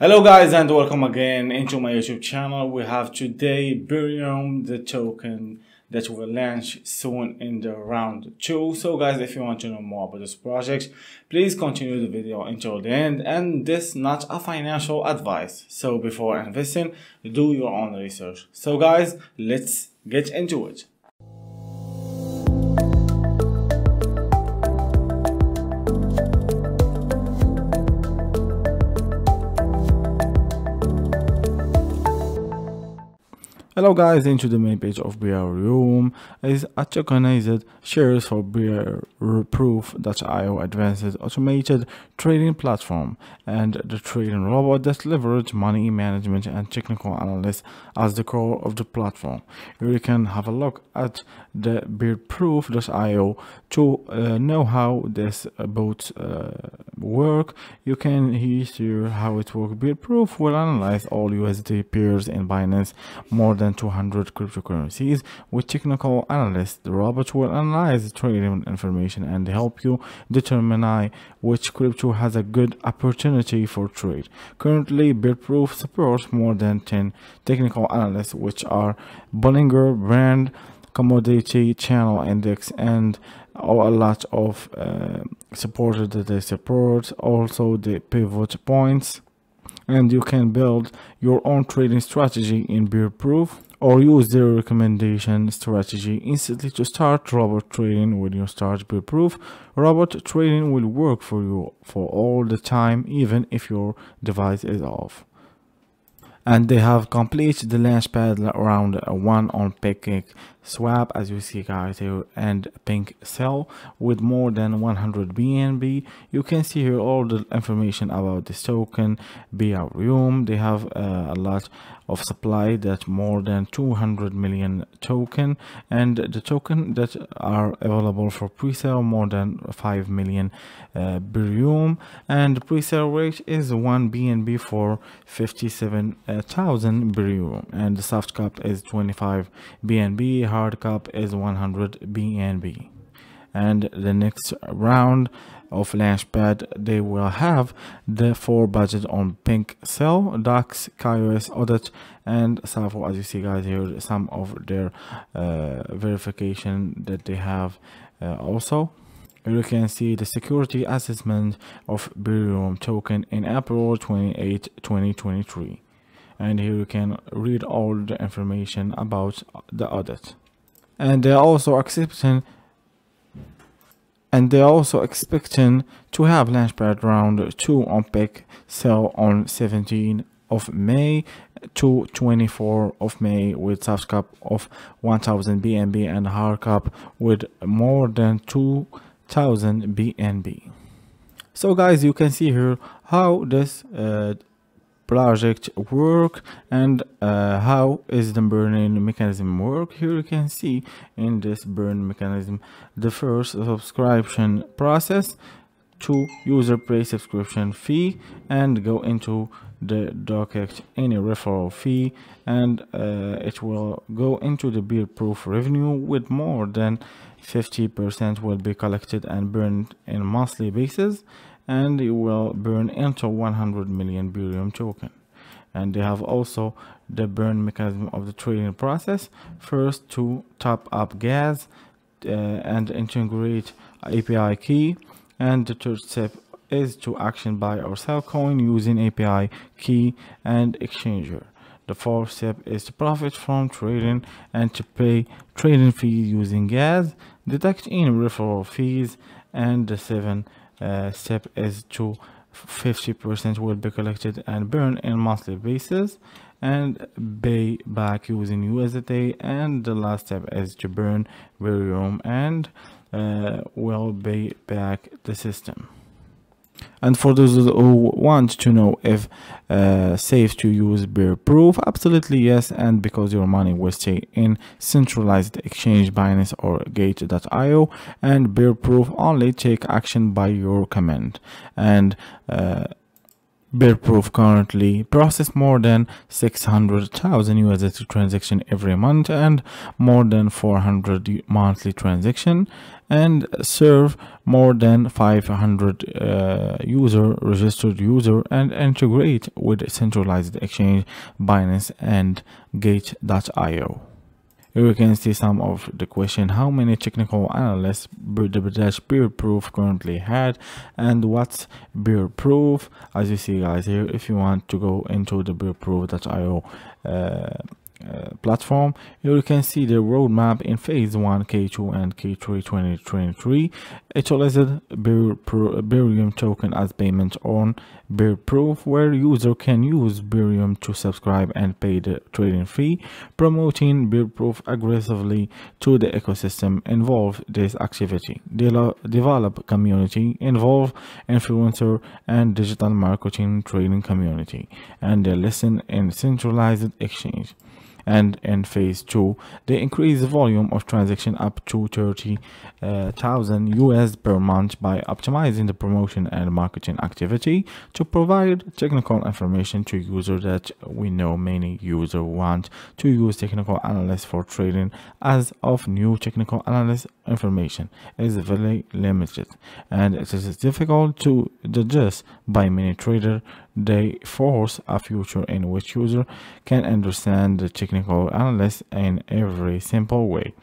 Hello guys and welcome again into my YouTube channel. We have today Bearium, the token that will launch soon in the round 2. So guys, if you want to know more about this project, please continue the video until the end and this not a financial advice. So before investing, do your own research. So guys, let's get into it. Hello guys, into the main page of Bearium is a tokenized shares for Proof.io advanced automated trading platform and the trading robot that leverage money management and technical analysis as the core of the platform. You can have a look at the Proof.io to uh, know how this both uh, work. You can hear how it works. Proof will analyze all USD pairs in Binance more than than 200 cryptocurrencies. With technical analysts, the robot will analyze trading information and help you determine which crypto has a good opportunity for trade. Currently, Bearproof supports more than 10 technical analysts, which are Bollinger Band, Commodity Channel Index, and a lot of uh, supported that they support. Also, the pivot points and you can build your own trading strategy in Bearproof or use their recommendation strategy instantly to start robot trading when you start Bearproof. Robot trading will work for you for all the time even if your device is off and they have completed the launchpad around one on Pink swap as you see guys here and Pinksale with more than 100 bnb you can see here all the information about this token. Bearium they have uh, a lot of supply that more than 200 million token. And the token that are available for pre-sale more than 5 million uh, and pre-sale rate is 1 BNB for 57,000 Bearium and the soft cap is 25 BNB hard cap is 100 BNB and the next round of Launchpad, they will have the four budget on Pink Cell, DOXX, KYC, Audit, and SAFU. As you see, guys, here some of their uh, verification that they have uh, also. You can see the security assessment of Bearium token in April 28, 2023. And here you can read all the information about the audit. And they're also accepting and they're also expecting to have Launchpad round 2 on Pink Cell on 17 of May to 24 of May with soft cap of 1000 BNB and hard cap with more than 2000 BNB. So guys, you can see here how this uh, project work and uh, how is the burning mechanism work? Here you can see in this burn mechanism the first subscription process to user pay subscription fee and go into the docket any referral fee and uh, it will go into the Bearproof revenue with more than 50% will be collected and burned in monthly basis and it will burn into 100 million Bearium token. And they have also the burn mechanism of the trading process first to top up gas uh, and integrate API key. And the third step is to action buy or sell coin using API key and exchanger. The fourth step is to profit from trading and to pay trading fees using gas deduct any referral fees and the seventh uh, step is to 50% will be collected and burned in monthly basis and pay back using USDT and the last step is to burn Bearium and uh, will pay back the system and for those who want to know if uh, safe to use Bearproof absolutely yes. And because your money will stay in centralized exchange binance or gate.io and Bearproof only take action by your command. And uh, Bearproof currently process more than 600,000 USDT transaction every month and more than 400 monthly transaction and serve more than 500 uh, user registered user and integrate with centralized exchange Binance and Gate.io. Here you can see some of the question how many technical analysts the Dash Bearproof currently had and what's Bearproof as you see guys here if you want to go into the Bearproof.io uh, uh, Uh, platform here you can see the roadmap in phase 1 k2 and k3 2023 it utilized Bearium token as payment on Bearproof where user can use Bearium to subscribe and pay the trading fee promoting Bearproof aggressively to the ecosystem involve this activity De develop community involve influencer and digital marketing trading community and they listen in centralized exchange and in phase two. They increase the volume of transaction up to 30,000 uh, US per month by optimizing the promotion and marketing activity to provide technical information to users that we know many users want. To use technical analysts for trading as of new technical analyst information is very limited and it is difficult to digest by many traders they force a future in which user can understand the technical analysis in every simple way.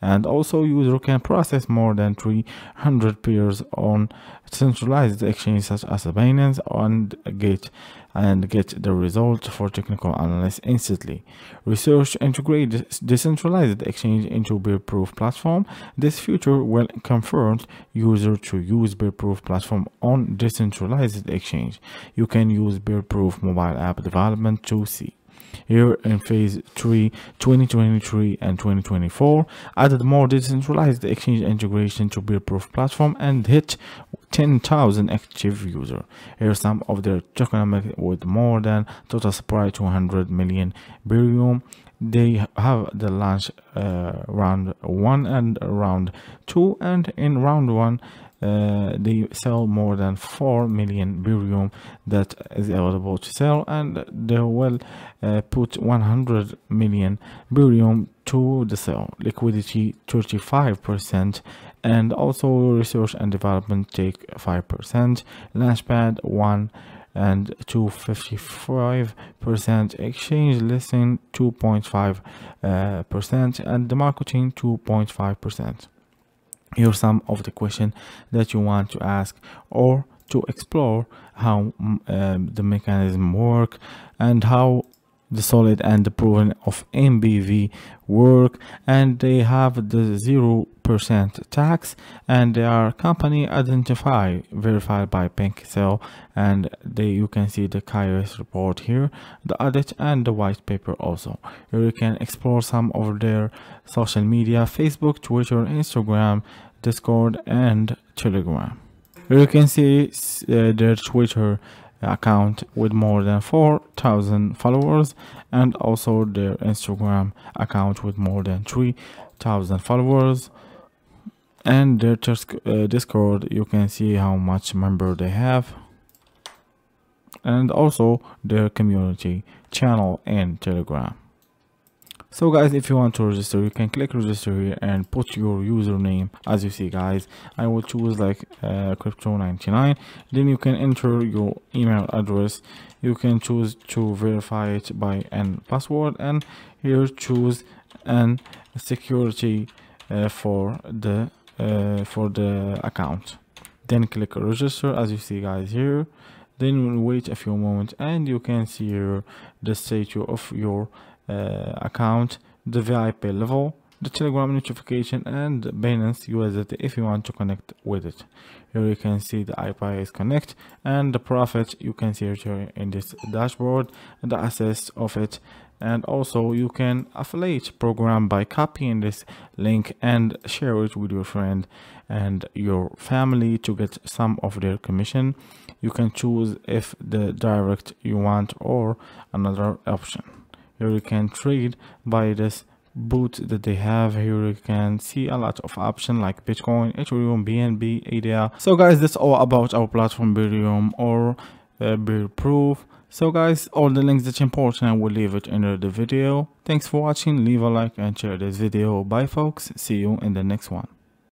And also user can process more than 300 pairs on centralized exchanges such as Binance and Gate and get the result for technical analysis instantly. Research integrate decentralized exchange into Bearproof platform. This feature will confirm user to use Bearproof platform on decentralized exchange. You can use Bearproof mobile app development to see here in phase 3 2023 and 2024 added more decentralized exchange integration to Bearproof platform and hit 10,000 active users. Here some of their tokenomics with more than total supply 200 million. They have the launch uh, round 1 and round 2 and in round 1 uh, they sell more than 4 million Bearium that is available to sell and they will uh, put 100 million Bearium to the sale. Liquidity 35 percent and also research and development take 5 percent. Launchpad 1 and 255 percent. Exchange listing 2.5 uh, percent and the marketing 2.5 percent here some of the question that you want to ask or to explore how um, the mechanism work and how the solid and the proven of MBV work and they have the zero percent tax and they are company identified verified by PancakeSwell and they you can see the KYC report here the audit and the white paper also. Here you can explore some of their social media Facebook Twitter Instagram Discord and Telegram. Here you can see uh, their Twitter account with more than 4,000 followers and also their Instagram account with more than 3,000 followers. And their uh, Discord you can see how much member they have. And also their community channel and Telegram so guys if you want to register you can click register here and put your username. As you see guys i will choose like uh, crypto 99 then you can enter your email address. You can choose to verify it by an password and here choose an security uh, for the uh, for the account. Then click register as you see guys here. Then wait a few moments and you can see here the status of your Uh, account, the VIP level, the Telegram notification, and Binance USDT if you want to connect with it. Here you can see the IPI is connect and the profit you can see it here in this dashboard, the assets of it, and also you can affiliate program by copying this link and share it with your friend and your family to get some of their commission. You can choose if the direct you want or another option you can trade by this boot that they have. Here you can see a lot of options like bitcoin ethereum bnb ada so guys that's all about our platform Bearium or uh, Bearproof. So guys all the links that's important i will leave it under the video. Thanks for watching. Leave a like and share this video. Bye folks. See you in the next one